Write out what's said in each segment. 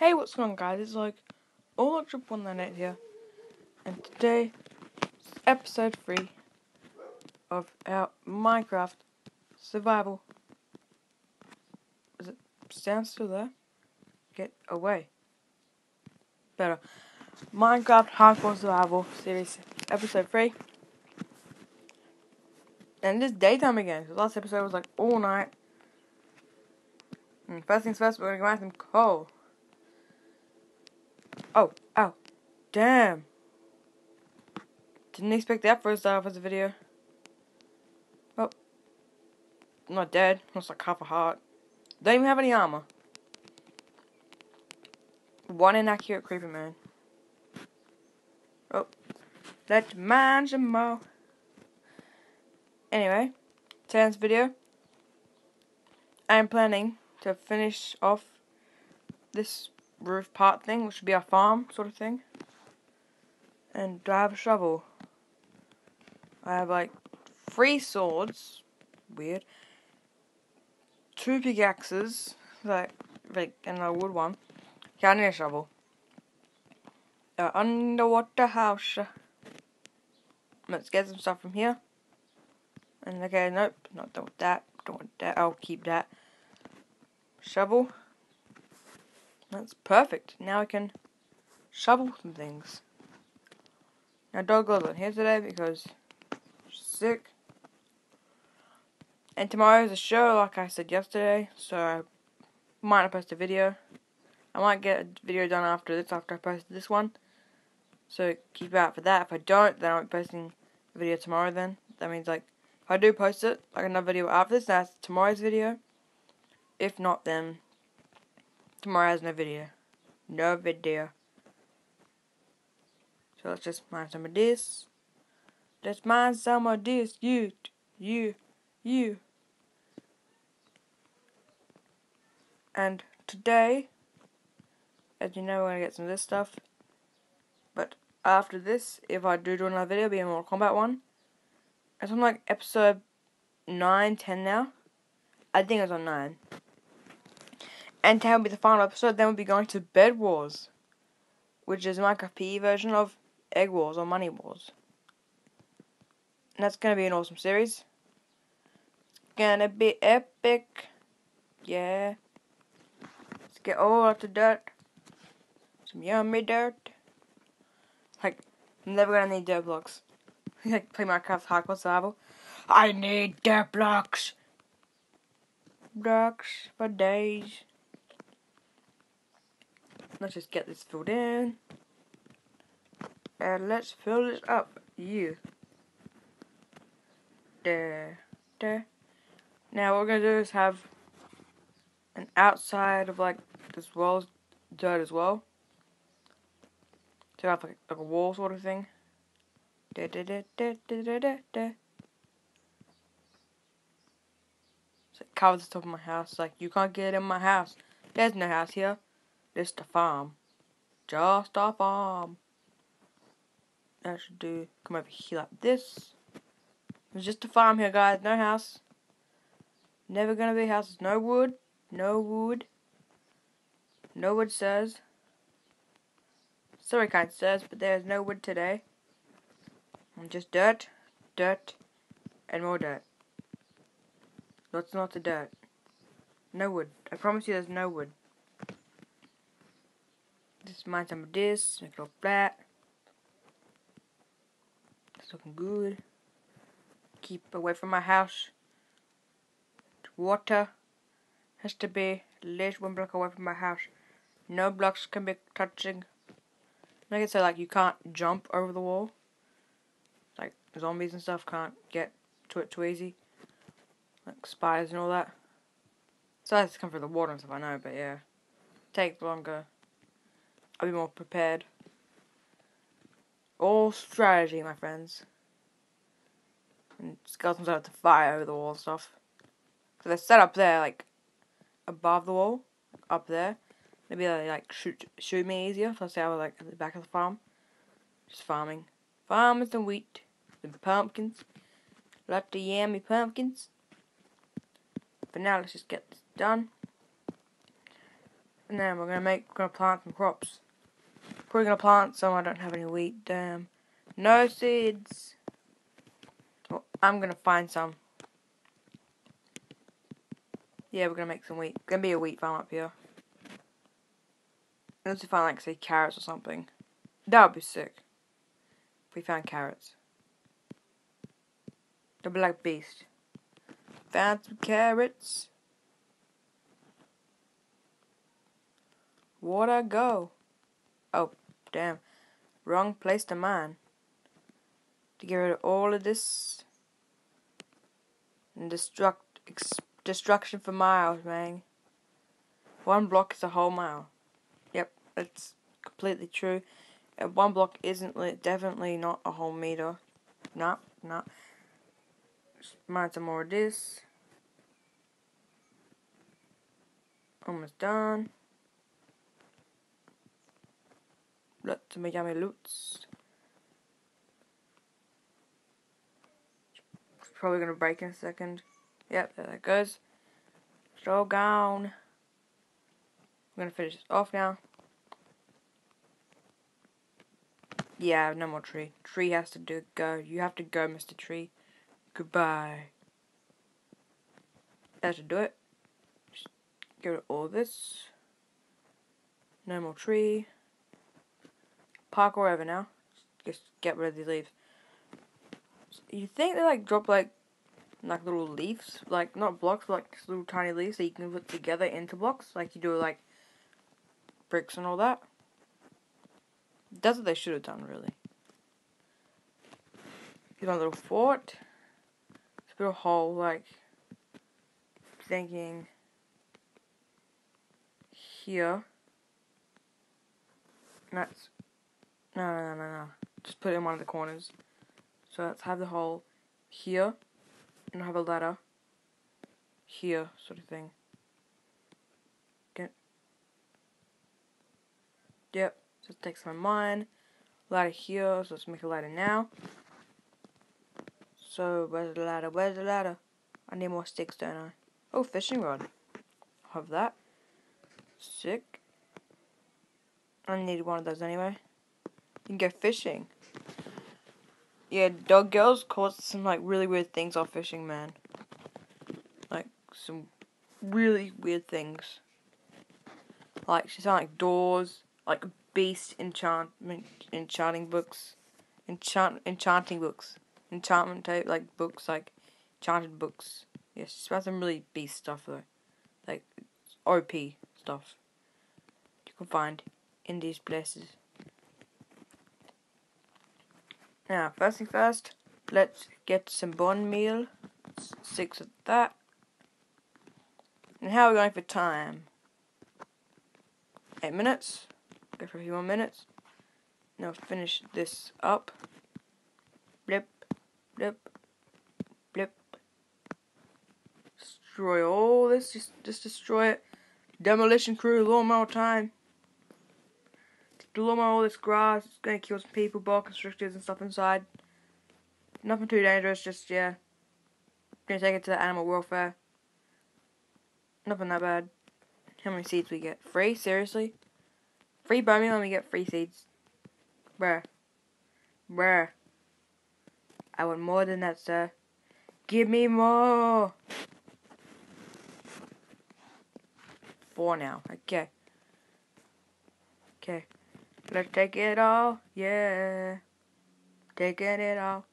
Hey, what's going on, guys? It's like all Electric One Night here, and today is episode three of our Minecraft survival. Is it stand still there? Get away. Better. Minecraft Hardcore Survival Series, episode three. And it's daytime again. The last episode was like all night. And first things first, we're gonna grind some coal. Oh, ow. Damn. Didn't expect that first a start of the video. Oh. I'm not dead. Looks like half a heart. Don't even have any armor. One inaccurate creeper man. Oh. Let's mine some more. Anyway, today's video. I am planning to finish off this roof part thing, which would be a farm sort of thing. And I have a shovel. I have like three swords, weird. Two pickaxes, like like and a wood one. Yeah, I need a shovel. Uh, underwater house. Let's get some stuff from here. And okay, nope, not done that. Don't want that. I'll keep that. Shovel. That's perfect. Now I can shovel some things. Now Dog not here today because she's sick. And tomorrow's a show, like I said yesterday, so I might not post a video. I might get a video done after this, after I post this one. So keep out for that. If I don't, then I'll be posting a video tomorrow then. That means like, if I do post it, like another video after this, that's tomorrow's video. If not, then tomorrow has no video. No video. So let's just mine some of this. Let's mine some of this. You, you, you. And today, as you know, we're gonna get some of this stuff. But after this, if I do do another video, it'll be a Mortal Kombat one. It's on like episode 9, 10 now. I think it's on 9. And that will be the final episode. Then we'll be going to Bed Wars, which is Minecraft PE version of Egg Wars or Money Wars. And that's gonna be an awesome series. Gonna be epic. Yeah. Let's get all out the dirt. Some yummy dirt. Like, I'm never gonna need dirt blocks. like, play Minecraft Hardcore Survival. I need dirt blocks. Blocks for days. Let's just get this filled in. And let's fill this up. You. There. There. Now what we're gonna do is have an outside of like this wall dirt as well. To have like, like a wall sort of thing. Da, da, da, da, da, da, da. So it covers the top of my house. Like you can't get in my house. There's no house here. Just a farm. Just a farm. I should do come over here like this. It's just a farm here, guys. No house. Never gonna be houses. No wood. No wood. No wood says. Sorry, kind says, but there's no wood today. Just dirt, dirt, and more dirt. Lots and lots of dirt. No wood. I promise you there's no wood. Just mine some of this, make it all flat. It's looking good. Keep away from my house. Water has to be at least one block away from my house. No blocks can be touching. Like I said, like you can't jump over the wall. Like zombies and stuff can't get to it too easy. Like spiders and all that. So to come through the water and stuff, I know, but yeah. Take longer. I'll be more prepared. All strategy, my friends. And skeletons have to fire over the wall and stuff. So they're set up there, like, above the wall, up there. Maybe they, like, shoot shoot me easier. So say I was, like, at the back of the farm. Just farming. Farming some wheat, some pumpkins. Lots of yummy pumpkins. For now, let's just get this done. And then we're gonna make, we're gonna plant some crops. Probably gonna plant some, I don't have any wheat, damn. No seeds. Well, I'm gonna find some. Yeah, we're gonna make some wheat. Gonna be a wheat farm up here. Unless we find like say carrots or something. That would be sick. If we found carrots. The black beast. Found some carrots. I go? Oh, damn. Wrong place to mine. To get rid of all of this. And destruct, destruction for miles, man. One block is a whole mile. Yep, that's completely true. And one block isn't definitely not a whole meter. No, no. Mine some more of this. Almost done. Lots of yummy loots. Probably gonna break in a second. Yep, there that goes. All gone. I'm gonna finish this off now. Yeah, no more tree. Tree has to do go. You have to go, Mr. Tree. Goodbye. That should do it. Just get rid of all this. No more tree. Park wherever now. Just get rid of these leaves. You think they like drop like like little leaves, like not blocks, but like little tiny leaves that you can put together into blocks, like you do like bricks and all that. That's what they should have done, really. Here's my little fort. It's a hole, like thinking here. And that's no, no, no, no, no. Just put it in one of the corners. So let's have the hole here, and have a ladder here, sort of thing. Get. Yep. So let's take some mine. Ladder here. So let's make a ladder now. So where's the ladder? Where's the ladder? I need more sticks, don't I? Oh, fishing rod. Have that. Sick. I need one of those anyway go fishing. Yeah, Dog Girl's caught some like really weird things off fishing, man. Like some really weird things. Like she found like doors, like beast enchantment enchanting books, enchant enchanting books, enchantment type like books, like enchanted books. Yeah, she found some really beast stuff though, like OP stuff. You can find in these places. Now, first thing first, let's get some bone meal. Six of that. And how are we going for time? Eight minutes. Go for a few more minutes. Now finish this up. Blip, blip, blip. Destroy all this. Just, just destroy it. Demolition crew, more time blow all this grass. It's gonna kill some people, boa constrictors and stuff inside. Nothing too dangerous, just, yeah. Gonna take it to the animal welfare. Nothing that bad. How many seeds we get? Free? Seriously? Free bone meal and we get free seeds. Bruh. Bruh. I want more than that, sir. Give me more! Four now. Okay. Okay. Let's take it all, yeah. Taking it all.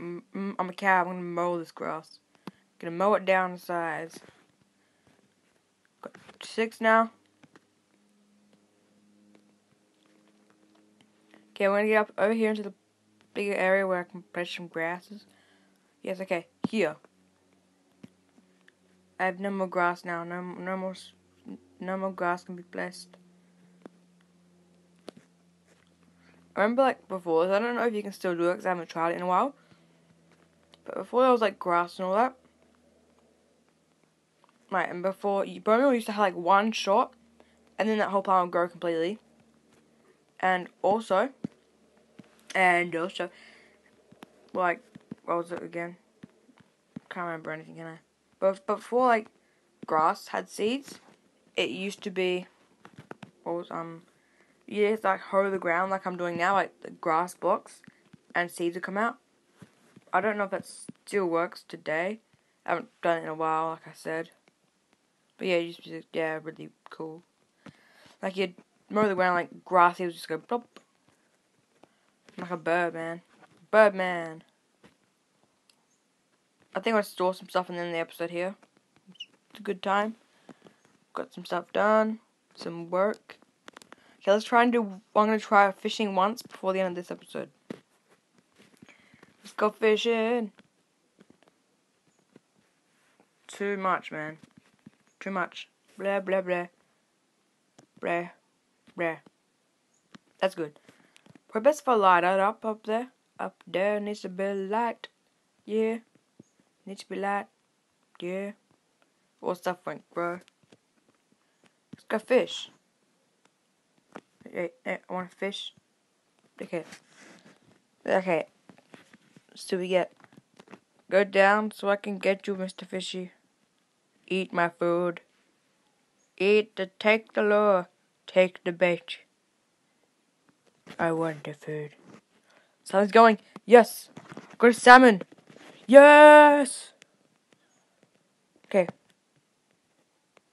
Mm, mm, I'm a cow, I'm gonna mow this grass. Gonna mow it down to size. Got six now. Okay, I'm gonna get up over here into the bigger area where I can plant some grasses. Yes, okay, here. I have no more grass now, no, no more no more grass can be blessed. I remember like before, I don't know if you can still do it because I haven't tried it in a while. But before there was like grass and all that. Right, and before, you probably used to have like one shot, and then that whole plant would grow completely. And also, and also, like, what was it again? Can't remember anything, can I? But, but before like grass had seeds. It used to be, what was um, you just like hoe the ground like I'm doing now, like the grass blocks, and seeds would come out. I don't know if that still works today. I haven't done it in a while, like I said. But yeah, it used to be yeah really cool. Like you'd mow the ground like grass, it would just go plop. Like a bird man, bird man. I think I'll store some stuff in the episode here. It's a good time. Got some stuff done, some work. Okay, let's try and do. I'm gonna try fishing once before the end of this episode. Let's go fishing. Too much, man. Too much. Blah blah blah. Blah blah. That's good. Probably best for light up up there. Up there needs to be light. Yeah. Needs to be light. Yeah. All stuff went, bro? Go fish. Hey, eh, hey, I want to fish. Okay. Okay. So we get. Go down so I can get you, Mr. Fishy. Eat my food. Eat the take the lure. Take the bait. I want the food. Salmon's going. Yes. Got a salmon. Yes. Okay.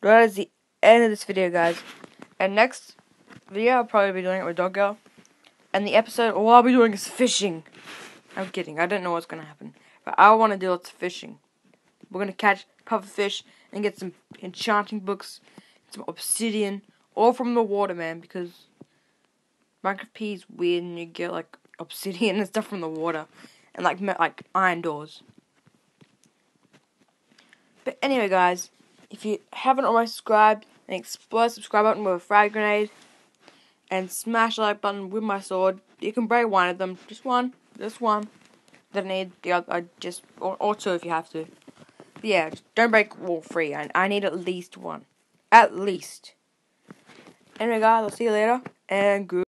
That is the end of this video, guys. And next video, I'll probably be doing it with Dog Girl. And the episode, all I'll be doing is fishing. I'm kidding. I don't know what's going to happen. But I want to do lots of fishing. We're going to catch puffer fish and get some enchanting books, some obsidian, all from the water, man, because Minecraft P is weird and you get, like, obsidian and stuff from the water. And, like, like iron doors. But anyway, guys, if you haven't already subscribed, then explode subscribe button with a frag grenade. And smash the like button with my sword. You can break one of them. Just one. Just one. Don't need the other. I just or, or two if you have to. But yeah, don't break all three. I, I need at least one. At least. Anyway, guys, I'll see you later. And good.